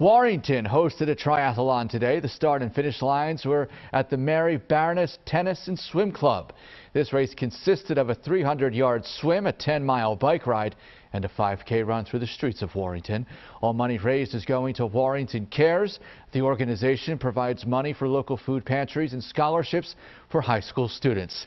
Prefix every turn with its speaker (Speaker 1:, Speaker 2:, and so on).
Speaker 1: Warrington hosted a triathlon today. The start and finish lines were at the Mary Barness Tennis and Swim Club. This race consisted of a 300-yard swim, a 10-mile bike ride, and a 5K run through the streets of Warrington. All money raised is going to Warrington Cares. The organization provides money for local food pantries and scholarships for high school students.